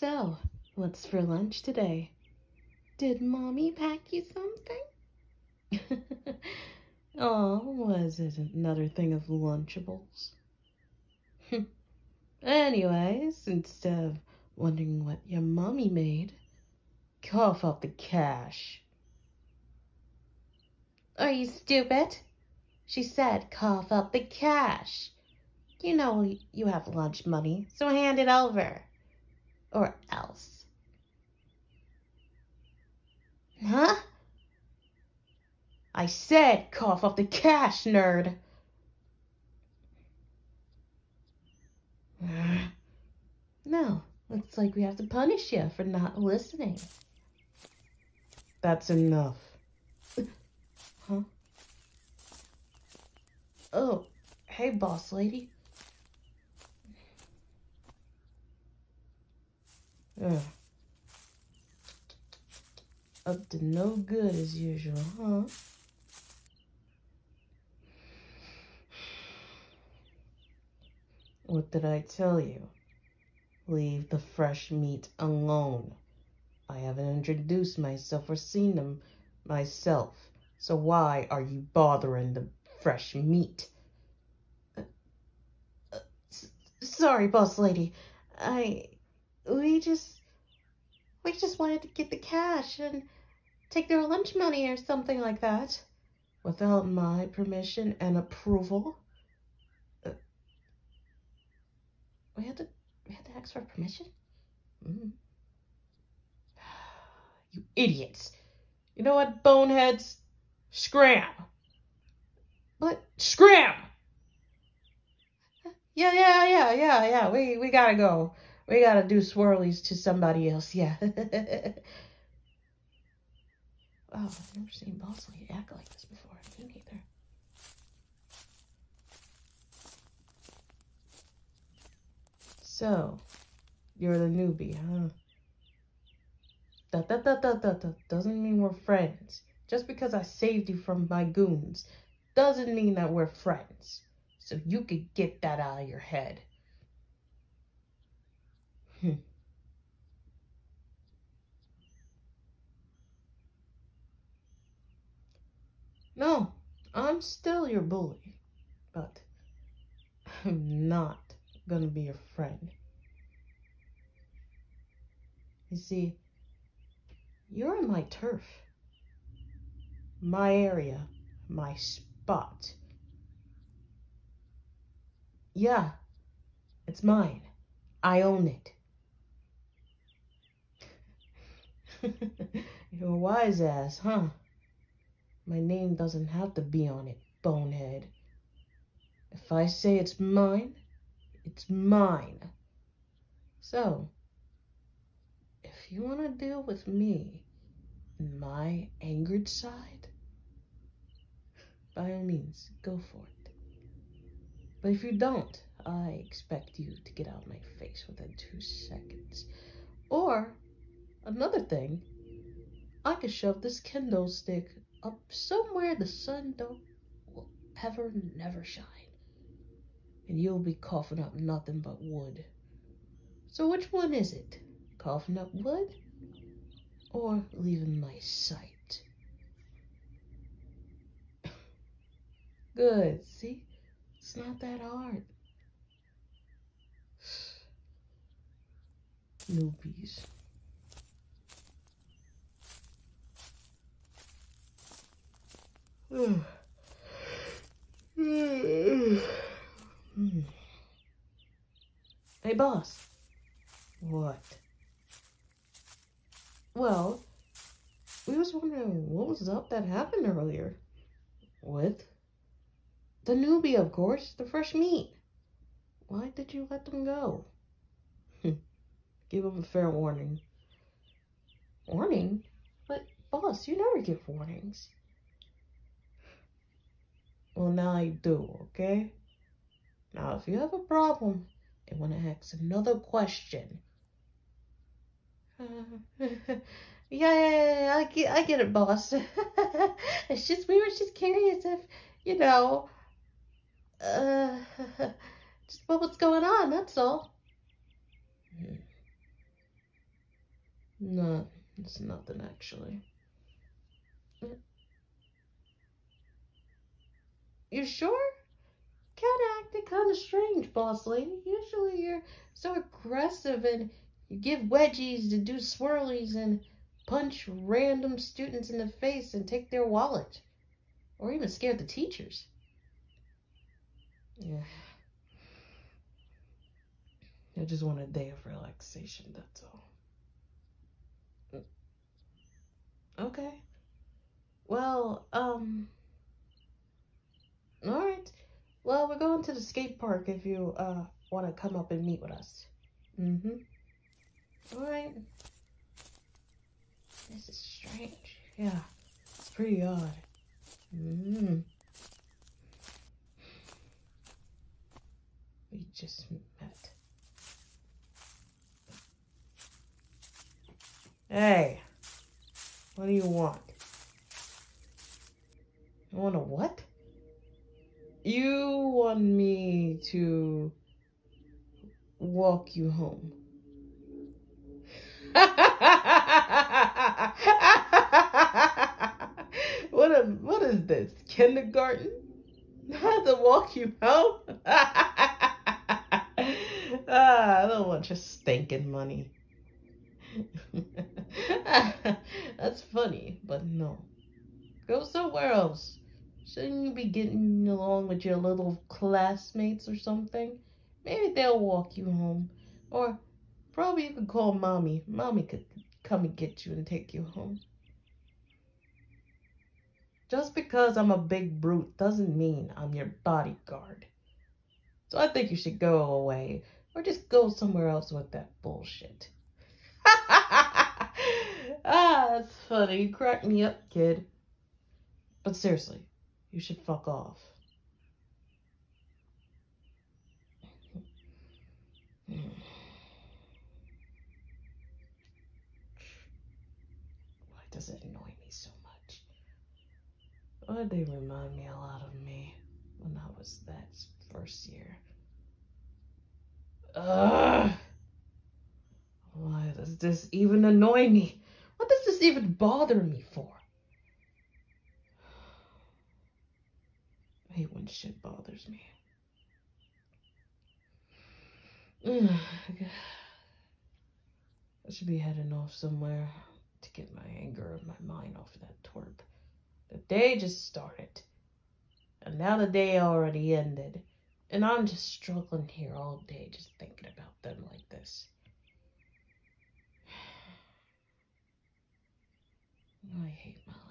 So, what's for lunch today? Did mommy pack you something? oh, was it another thing of Lunchables? Anyways, instead of wondering what your mommy made, cough up the cash. Are you stupid? She said, cough up the cash. You know you have lunch money, so hand it over. Or else. Huh? I said cough up the cash, nerd. No, looks like we have to punish you for not listening. That's enough. Huh? Oh, hey, boss lady. Up to no good as usual, huh? What did I tell you? Leave the fresh meat alone. I haven't introduced myself or seen them myself. So why are you bothering the fresh meat? Uh, uh, sorry, boss lady. I we just we just wanted to get the cash and take their lunch money or something like that without my permission and approval. Uh, we had to we had to ask for permission. Mm. You idiots! You know what, boneheads? Scram! What? Scram! Yeah, yeah, yeah, yeah, yeah. We we gotta go. We gotta do swirlies to somebody else, yeah. oh, I've never seen Boss Lady act like this before. Me neither. So, you're the newbie, huh? That doesn't mean we're friends. Just because I saved you from my goons doesn't mean that we're friends. So you could get that out of your head. No, I'm still your bully, but I'm not gonna be your friend. You see, you're in my turf, my area, my spot. Yeah, it's mine. I own it. You're a wise ass, huh? My name doesn't have to be on it, bonehead. If I say it's mine, it's mine. So, if you want to deal with me and my angered side, by all means, go for it. But if you don't, I expect you to get out of my face within two seconds. Or Another thing, I could shove this kendo stick up somewhere the sun don't will ever never shine. And you'll be coughing up nothing but wood. So which one is it? Coughing up wood? Or leaving my sight? Good, see? It's not that hard. Newbies. hey, boss. What? Well, we was wondering what was up that happened earlier. With? The newbie, of course, the fresh meat. Why did you let them go? Hmm. give them a fair warning. Warning? But, boss, you never give warnings. Well, now I do, okay? Now, if you have a problem and want to ask another question, uh, yeah, yeah, yeah, I get, I get it, boss. it's just we were just curious if, you know, uh, just what was going on. That's all. No, it's nothing actually. You sure? Kinda acting kinda strange, boss lady. Usually you're so aggressive and you give wedgies to do swirlies and punch random students in the face and take their wallet. Or even scare the teachers. Yeah. I just want a day of relaxation, that's all. Okay. Well, um... Alright. Well, we're going to the skate park if you, uh, want to come up and meet with us. Mm-hmm. Alright. This is strange. Yeah, it's pretty odd. Mm-hmm. We just met. Hey, what do you want? You want a what? You want me to walk you home. what a, what is this? Kindergarten? Have to walk you home? ah, I don't want your stinking money. That's funny, but no. Go somewhere else. Shouldn't you be getting along with your little classmates or something? Maybe they'll walk you home. Or probably you could call mommy. Mommy could come and get you and take you home. Just because I'm a big brute doesn't mean I'm your bodyguard. So I think you should go away or just go somewhere else with that bullshit. ah, that's funny. You crack me up, kid. But seriously, you should fuck off. Why does it annoy me so much? Why they remind me a lot of me when I was that first year? Ugh! Why does this even annoy me? What does this even bother me for? I hate when shit bothers me. I should be heading off somewhere to get my anger and my mind off of that twerp. The day just started. And now the day already ended. And I'm just struggling here all day just thinking about them like this. I hate my life.